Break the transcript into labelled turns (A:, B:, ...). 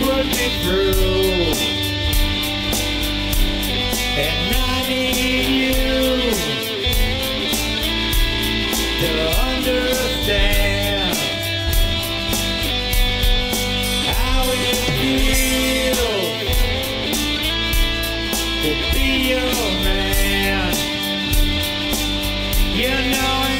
A: put me through. And I need you to understand how it feels to be your man. You know.